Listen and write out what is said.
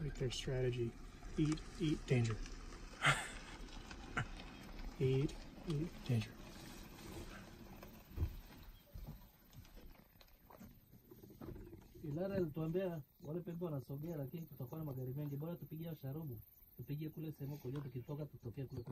Right there, strategy. Eat, eat, danger. eat, eat, danger. Ilara alituambia wale pepo wanasogea, lakini tutakuwa na magari mengi, bora tupigie sharubu, tupigie kule sehemu kujua, tukitoka tutokee kule.